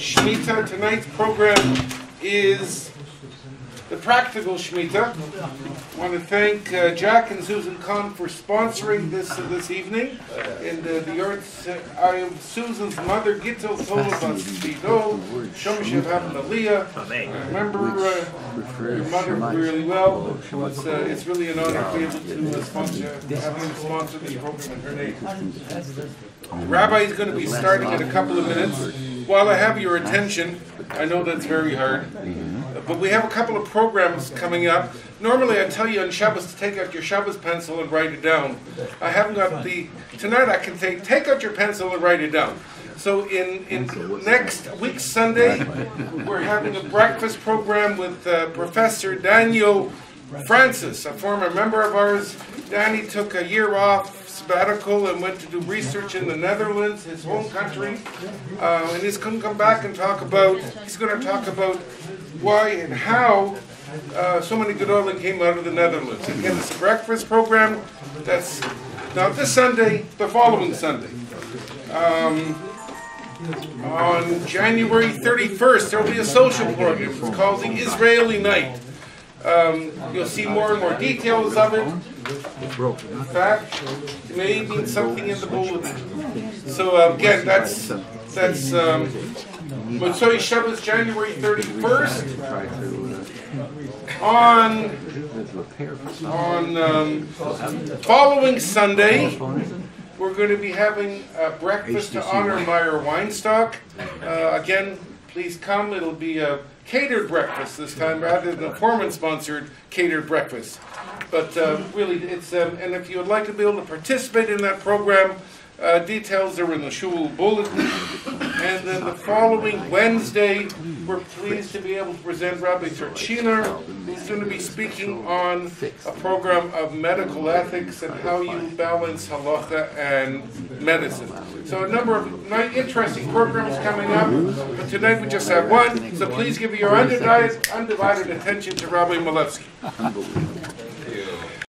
Shemitah. Tonight's program is the practical Shemitah. I want to thank uh, Jack and Susan Kahn for sponsoring this uh, this evening. And uh, the arts, uh, I am Susan's mother, Gittel Tolabas Spido, Shom Having Aliyah. I remember uh, your mother really well. It's, uh, it's really an honor to be able to uh, sponsor, having sponsor this program in her name. The rabbi is going to be starting in a couple of minutes. While I have your attention, I know that's very hard, but we have a couple of programs coming up. Normally, I tell you on Shabbos to take out your Shabbos pencil and write it down. I haven't got the tonight. I can take take out your pencil and write it down. So in, in next week Sunday, we're having a breakfast program with uh, Professor Daniel Francis, a former member of ours. Danny took a year off sabbatical and went to do research in the Netherlands, his home country, uh, and he's going to come back and talk about. He's going to talk about why and how uh, so many Gedolim came out of the Netherlands. Again, it's a breakfast program. That's not this Sunday, the following Sunday. Um, on January 31st, there will be a social program. It's called the Israeli Night. Um, you'll see more and more details of it. In fact, it may something in the bulletin. So uh, again, that's that's um, Motzoi Shabbos, January 31st. On on um, following Sunday, we're going to be having a breakfast to honor Meyer Weinstock. Uh, again, please come. It'll be a catered breakfast this time rather than a Forman-sponsored catered breakfast. But uh, really, it's um, and if you would like to be able to participate in that program, uh, details are in the shul bulletin. And then the following Wednesday, we're pleased to be able to present Rabbi Turchiner, who's going to be speaking on a program of medical ethics and how you balance halacha and medicine. So a number of interesting programs coming up, but tonight we just have one. So please give your undivided, undivided attention to Rabbi Milevsky.